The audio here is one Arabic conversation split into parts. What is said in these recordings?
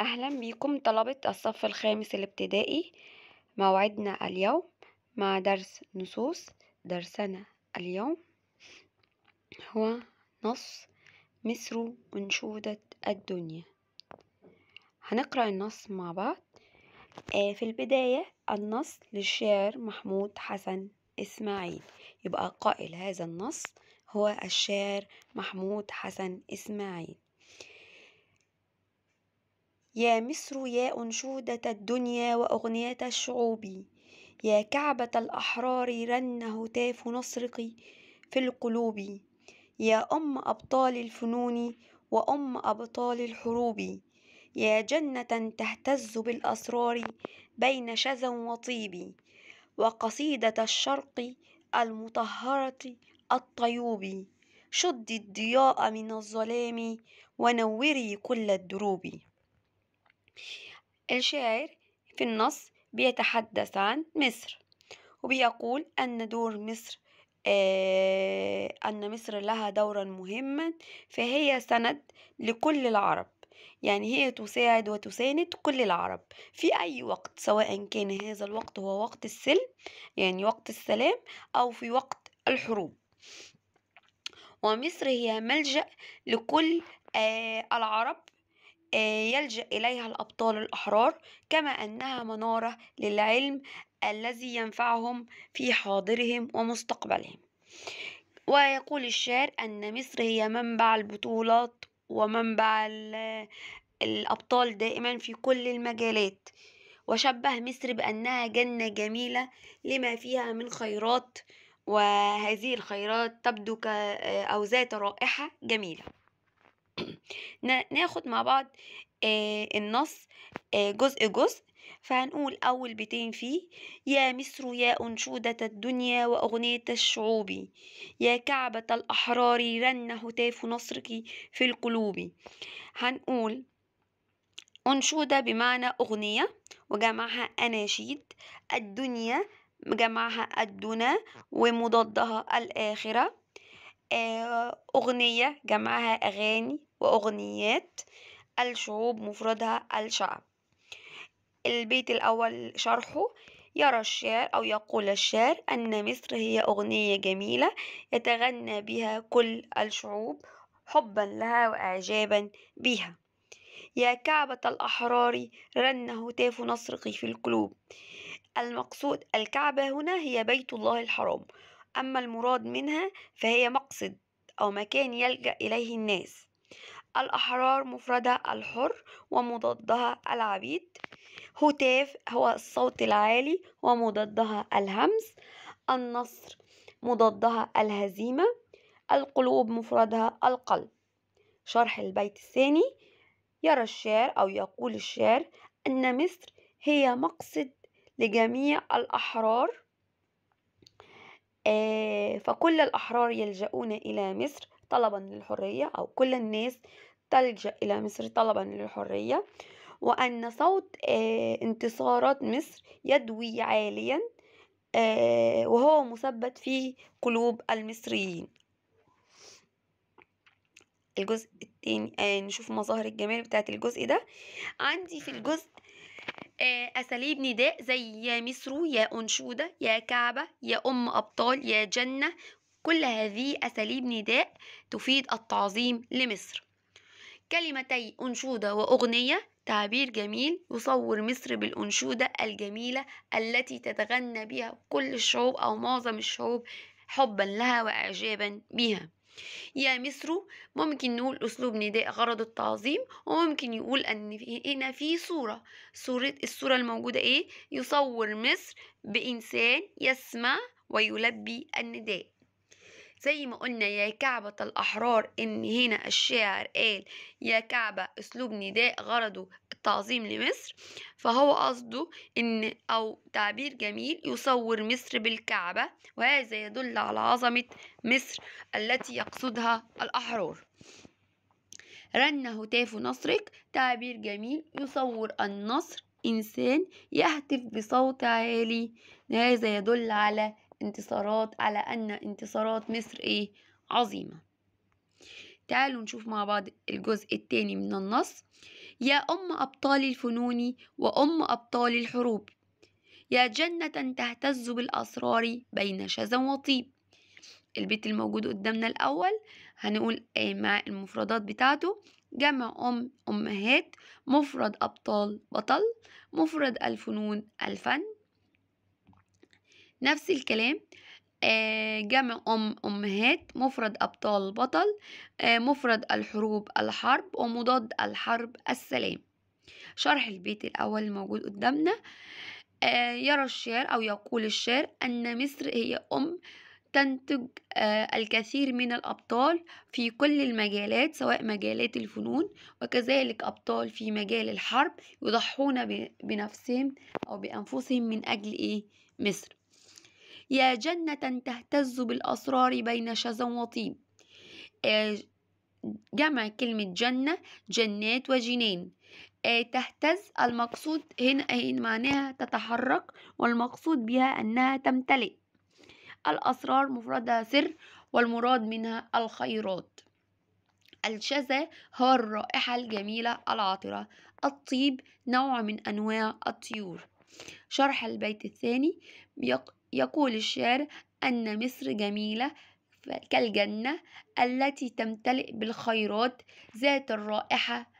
أهلا بكم طلبة الصف الخامس الابتدائي موعدنا اليوم مع درس نصوص. درسنا اليوم هو نص مصر أنشودة الدنيا. هنقرأ النص مع بعض. آه، في البداية النص للشاعر محمود حسن إسماعيل. يبقى قائل هذا النص هو الشاعر محمود حسن إسماعيل. يا مصر يا أنشودة الدنيا وأغنية الشعوب. يا كعبة الأحرار رن هتاف نصرك في القلوب. يا أم أبطال الفنون وأم أبطال الحروب. يا جنة تهتز بالأسرار بين شذا وطيب. وقصيدة الشرق المطهرة الطيوب. شدي الضياء من الظلام ونوري كل الدروب. الشاعر في النص بيتحدث عن مصر وبيقول أن دور مصر آه أن مصر لها دورا مهما فهي سند لكل العرب. يعني هي تساعد وتساند كل العرب. في أي وقت سواء كان هذا الوقت هو وقت السلم يعني وقت السلام أو في وقت الحروب. ومصر هي ملجأ لكل آه العرب يلجأ إليها الأبطال الأحرار كما أنها منارة للعلم الذي ينفعهم في حاضرهم ومستقبلهم. ويقول الشاعر أن مصر هي منبع البطولات ومنبع الأبطال دائما في كل المجالات وشبه مصر بأنها جنة جميلة لما فيها من خيرات وهذه الخيرات تبدو أو ذات رائحة جميلة. ناخد مع بعض النص جزء جزء فهنقول أول بيتين فيه يا مصر يا أنشودة الدنيا وأغنية الشعوب يا كعبة الأحرار رن هتاف نصرك في القلوب. هنقول أنشودة بمعنى أغنية وجمعها أناشيد الدنيا جمعها الدنا ومضادها الآخرة. أغنية جمعها أغاني وأغنيات الشعوب مفردها الشعب. البيت الأول شرحه يرى الشاعر أو يقول الشاعر أن مصر هي أغنية جميلة يتغنى بها كل الشعوب حبا لها وإعجابا بها. يا كعبة الأحرار رن هتاف نصرك في القلوب. المقصود الكعبة هنا هي بيت الله الحرام. أما المراد منها فهي مقصد أو مكان يلجأ إليه الناس. الأحرار مفردها الحر ومضادها العبيد. هتاف هو الصوت العالي ومضادها الهمز النصر مضادها الهزيمة. القلوب مفردها القلب. شرح البيت الثاني. يرى الشاعر أو يقول الشاعر أن مصر هي مقصد لجميع الأحرار فكل الأحرار يلجؤون إلى مصر طلبا للحرية أو كل الناس تلجأ إلى مصر طلبا للحرية. وأن صوت انتصارات مصر يدوي عاليا وهو مثبت في قلوب المصريين. الجزء التاني نشوف مظاهر الجمال بتاعت الجزء ده. عندي في الجزء أساليب نداء زي يا مصر يا أنشودة يا كعبة يا أم أبطال يا جنة. كل هذه أساليب نداء تفيد التعظيم لمصر. كلمتي أنشودة وأغنية تعبير جميل يصور مصر بالأنشودة الجميلة التي تتغنى بها كل الشعوب أو معظم الشعوب حبا لها وإعجابا بها. يا مصر ممكن نقول أسلوب نداء غرض التعظيم وممكن يقول أن هنا في صورة. صورة الصورة الموجودة إيه؟ يصور مصر بإنسان يسمع ويلبي النداء. زي ما قلنا يا كعبة الأحرار إن هنا الشاعر قال يا كعبة أسلوب نداء غرضه التعظيم لمصر فهو قصده إن أو تعبير جميل يصور مصر بالكعبة وهذا يدل على عظمة مصر التي يقصدها الأحرار. رن هتاف نصرك تعبير جميل يصور النصر إنسان يهتف بصوت عالي. هذا يدل على انتصارات على أن انتصارات مصر إيه؟ عظيمة. تعالوا نشوف مع بعض الجزء الثاني من النص. يا أم أبطال الفنون وأم أبطال الحروب. يا جنة تهتز بالأسرار بين شذا وطيب. البيت الموجود قدامنا الأول هنقول مع المفردات بتاعته؟ جمع أم أمهات مفرد أبطال بطل مفرد الفنون الفن. نفس الكلام جمع أم أمهات مفرد أبطال بطل آه، مفرد الحروب الحرب ومضاد الحرب السلام. شرح البيت الأول الموجود قدامنا. آه، يرى الشعر أو يقول الشعر أن مصر هي أم تنتج الكثير من الأبطال في كل المجالات سواء مجالات الفنون وكذلك أبطال في مجال الحرب يضحون بنفسهم أو بأنفسهم من أجل إيه؟ مصر. يا جنة تهتز بالأسرار بين شذا وطيب آه، جمع كلمة جنة جنات وجنان آه، تهتز المقصود هنا معناها تتحرك والمقصود بها أنها تمتلئ. الأسرار مفردها سر والمراد منها الخيرات. الشذا هو الرائحة الجميلة العاطرة الطيب نوع من أنواع الطيور. شرح البيت الثاني. يقول الشاعر أن مصر جميلة كالجنة التي تمتلئ بالخيرات ذات الرائحة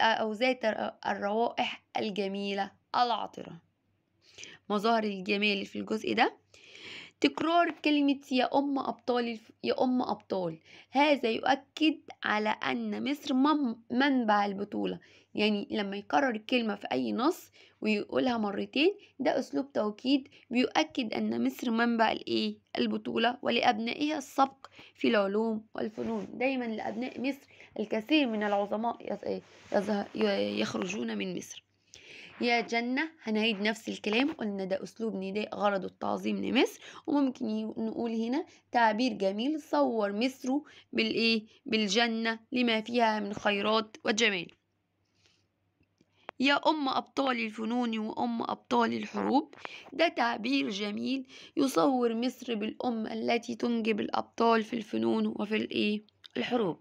أو ذات الروائح الجميلة العطرة. مظاهر الجمال في الجزء ده تكرار كلمة يا أم أبطال يا أم أبطال. هذا يؤكد على أن مصر منبع البطولة. يعني لما يكرر الكلمة في أي نص ويقولها مرتين ده أسلوب توكيد بيؤكد أن مصر منبع الإيه البطولة ولأبنائها السبق في العلوم والفنون. دايما لأبناء مصر الكثير من العظماء يخرجون من مصر. يا جنة هنعيد نفس الكلام قلنا ده أسلوب نداء غرضه التعظيم لمصر وممكن نقول هنا تعبير جميل صور مصر بالإيه؟ بالجنة لما فيها من خيرات وجمال. يا أم أبطال الفنون وأم أبطال الحروب ده تعبير جميل يصور مصر بالأم التي تنجب الأبطال في الفنون وفي الإيه؟ الحروب.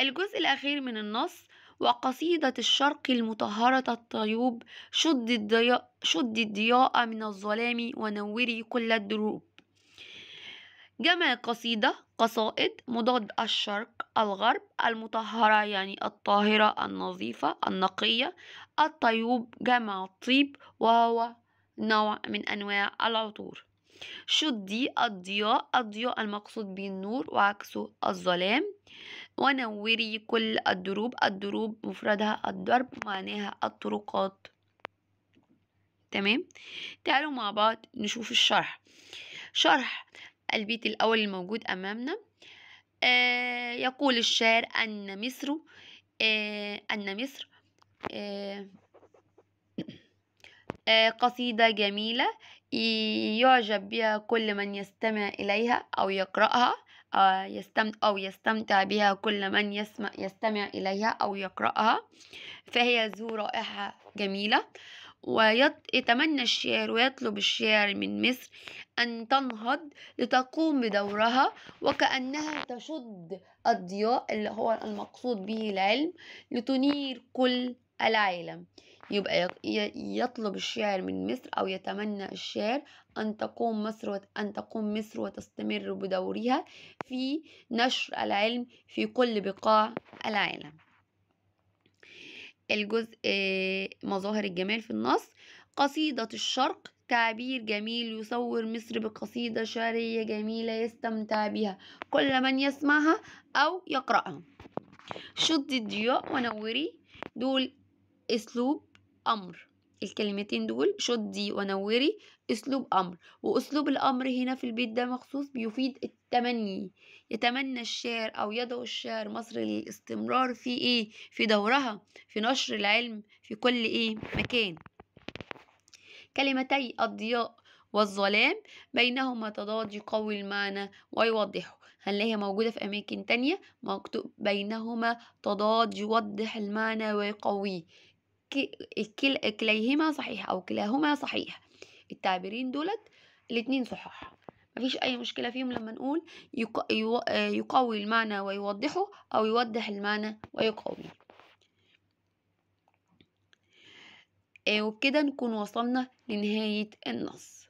الجزء الأخير من النص وقصيدة الشرق المطهرة الطيوب شد الضياء, شد الضياء من الظلام ونوري كل الدروب. جمع قصيدة قصائد مضاد الشرق الغرب المطهرة يعني الطاهرة النظيفة النقية الطيوب. جمع الطيب وهو نوع من أنواع العطور. شدي الضياء الضياء المقصود به النور وعكسه الظلام. ونوري كل الدروب الدروب مفردها الدرب معناها الطرقات. تمام؟ تعالوا مع بعض نشوف الشرح. شرح البيت الأول الموجود أمامنا. آه يقول الشاعر أن مصر آه أن مصر آه آه قصيدة جميلة يعجب بها كل من يستمع إليها أو يقرأها. آه، يستم أو يستمتع بها كل من يسمع يستمع إليها أو يقرأها. فهي ذو رائحة جميلة. ويتمنى الشاعر ويطلب الشاعر من مصر أن تنهض لتقوم بدورها وكأنها تشد الضياء اللي هو المقصود به العلم لتنير كل العالم. يبقى يطلب الشاعر من مصر أو يتمنى الشاعر أن تقوم مصر أن تقوم مصر وتستمر بدورها في نشر العلم في كل بقاع العالم. الجزء آه، مظاهر الجمال في النص. قصيدة الشرق. تعبير جميل يصور مصر بقصيدة شعرية جميلة يستمتع بها كل من يسمعها أو يقرأها. شد الضياء ونوري. دول أسلوب أمر. الكلمتين دول شدي ونوري أسلوب أمر. وأسلوب الأمر هنا في البيت ده مخصوص بيفيد التمني. يتمنى الشاعر أو يدعو الشاعر مصر للاستمرار في إيه؟ في دورها في نشر العلم في كل إيه؟ مكان. كلمتي الضياء والظلام بينهما تضاد يقوي المعنى ويوضحه. هنلاقيها موجودة في أماكن تانية؟ مكتوب بينهما تضاد يوضح المعنى ويقويه. كليهما صحيح أو كلاهما صحيح. التعبيرين دولت الاتنين صحاح. مفيش أي مشكلة فيهم لما نقول يقوي المعنى ويوضحه أو يوضح المعنى ويقويه آه، وبكده نكون وصلنا لنهاية النص.